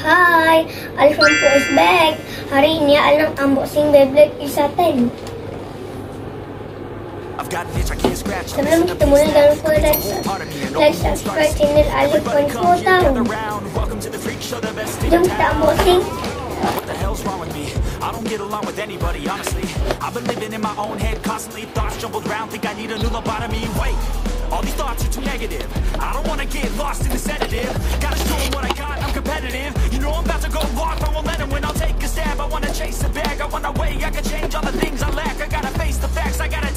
Hi! Alfred po is back. Hari ini alang unboxing Beyblade isa 10. I've got an itch I can't scratch. Sebelum kita mulai, jangan lupa like, like subscribe channel Alif Info Tahu. Welcome to the freak show, the best in Jom kita unboxing. What the hell's wrong with me? I don't get along with anybody, honestly. I've been living in my own head constantly. Thoughts jumbled around, think I need a new lobotomy. Wait, all these thoughts are too negative. I don't wanna get lost in the sedative. Go off, I won't let 'em win. I'll take a stab. I wanna chase a bag, I wanna weigh, I can change all the things I lack. I gotta face the facts, I got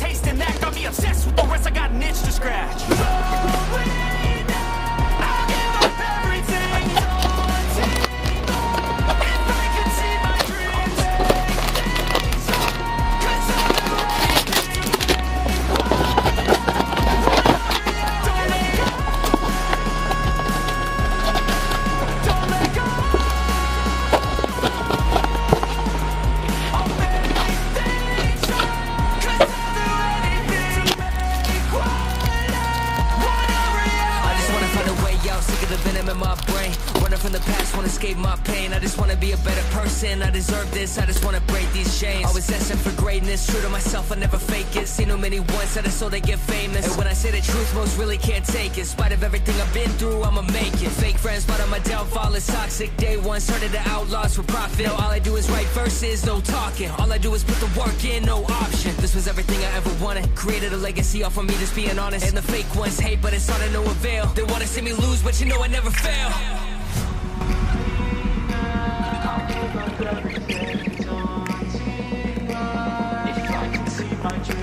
brain. Running from the past, wanna escape my pain. I just wanna be a better person. I deserve this. I just wanna break these chains. Always asking for greatness, true to myself. I never fake it. Seen too many once that I so they get famous. And when I say the truth, most really can't take it. In spite of everything I've been through, I'ma make it. Fake friends, but on my downfall is toxic. Day one, started the outlaws for profit. All I do is write verses, no talking. All I do is put the work in, no option. This was everything I ever wanted. Created a legacy off of me, just being honest. And the fake ones hate, but it's all to no avail. They wanna see me lose, but you know I never fail. Want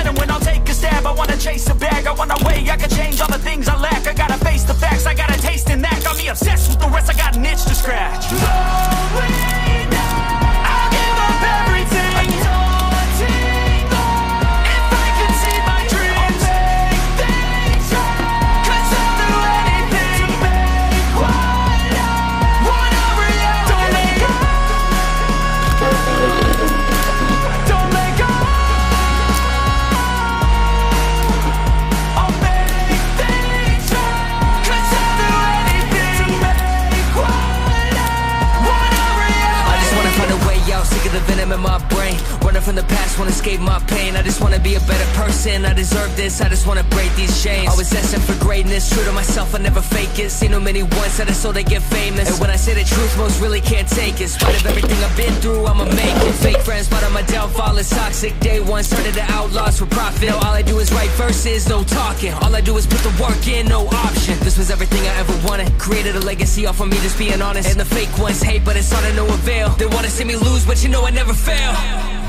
in my brain. Running from the past, wanna escape my pain. I just wanna be a better person. I deserve this. I just wanna break these chains. Always asking for greatness, true to myself. I never fake it. Seen too many that I so they get famous. And when I say the truth, most really can't take it. Spite of everything I've been through, I'ma make it. Fake friends, but on my downfall is toxic. Day one, started the outlaws for profit. All I do is write verses, no talking. All I do is put the work in, no option. This was Created a legacy off of me, just being honest. And the fake ones hate, but it's all to no avail. They wanna see me lose, but you know I never fail.